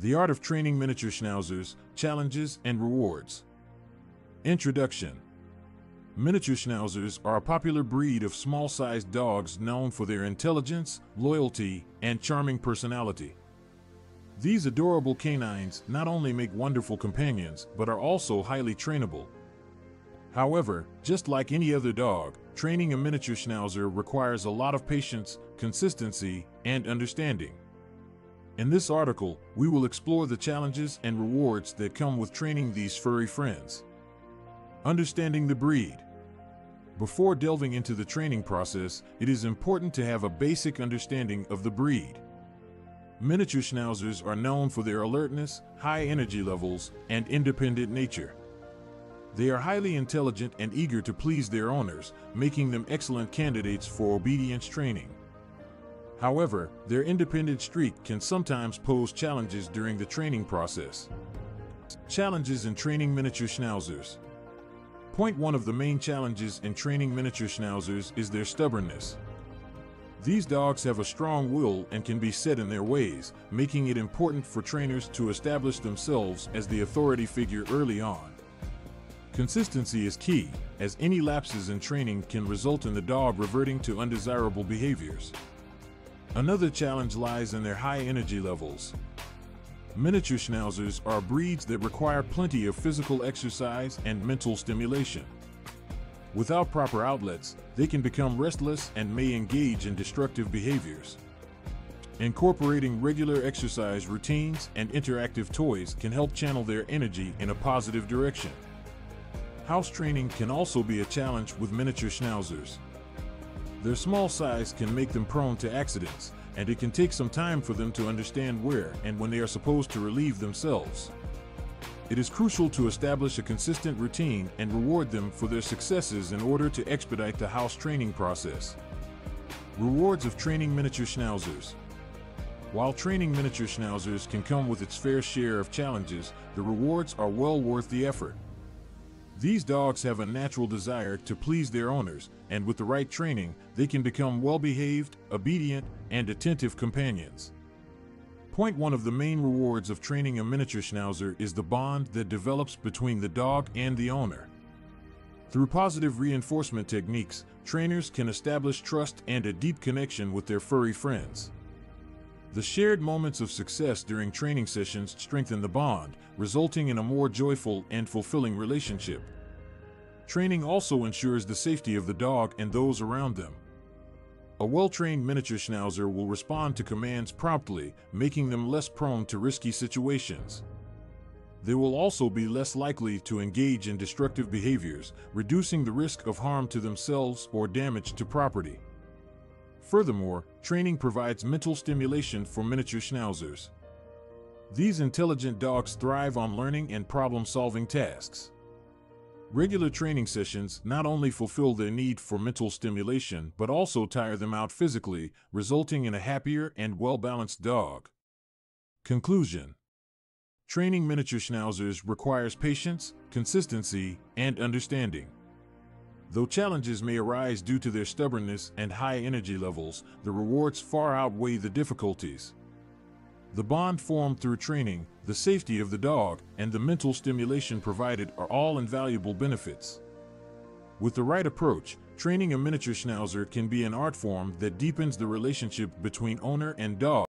The Art of Training Miniature Schnauzers, Challenges and Rewards. Introduction Miniature Schnauzers are a popular breed of small sized dogs known for their intelligence, loyalty, and charming personality. These adorable canines not only make wonderful companions, but are also highly trainable. However, just like any other dog, training a miniature schnauzer requires a lot of patience, consistency, and understanding. In this article, we will explore the challenges and rewards that come with training these furry friends. Understanding the breed. Before delving into the training process, it is important to have a basic understanding of the breed. Miniature Schnauzers are known for their alertness, high energy levels, and independent nature. They are highly intelligent and eager to please their owners, making them excellent candidates for obedience training. However, their independent streak can sometimes pose challenges during the training process. Challenges in training miniature schnauzers. Point one of the main challenges in training miniature schnauzers is their stubbornness. These dogs have a strong will and can be set in their ways, making it important for trainers to establish themselves as the authority figure early on. Consistency is key, as any lapses in training can result in the dog reverting to undesirable behaviors. Another challenge lies in their high energy levels. Miniature schnauzers are breeds that require plenty of physical exercise and mental stimulation. Without proper outlets, they can become restless and may engage in destructive behaviors. Incorporating regular exercise routines and interactive toys can help channel their energy in a positive direction. House training can also be a challenge with miniature schnauzers. Their small size can make them prone to accidents, and it can take some time for them to understand where and when they are supposed to relieve themselves. It is crucial to establish a consistent routine and reward them for their successes in order to expedite the house training process. Rewards of training miniature schnauzers. While training miniature schnauzers can come with its fair share of challenges, the rewards are well worth the effort. These dogs have a natural desire to please their owners, and with the right training, they can become well behaved, obedient, and attentive companions. Point one of the main rewards of training a miniature schnauzer is the bond that develops between the dog and the owner. Through positive reinforcement techniques, trainers can establish trust and a deep connection with their furry friends. The shared moments of success during training sessions strengthen the bond, resulting in a more joyful and fulfilling relationship. Training also ensures the safety of the dog and those around them. A well-trained miniature schnauzer will respond to commands promptly, making them less prone to risky situations. They will also be less likely to engage in destructive behaviors, reducing the risk of harm to themselves or damage to property. Furthermore, training provides mental stimulation for miniature schnauzers. These intelligent dogs thrive on learning and problem-solving tasks. Regular training sessions not only fulfill their need for mental stimulation but also tire them out physically, resulting in a happier and well-balanced dog. Conclusion Training miniature schnauzers requires patience, consistency, and understanding. Though challenges may arise due to their stubbornness and high energy levels, the rewards far outweigh the difficulties. The bond formed through training, the safety of the dog, and the mental stimulation provided are all invaluable benefits. With the right approach, training a miniature schnauzer can be an art form that deepens the relationship between owner and dog.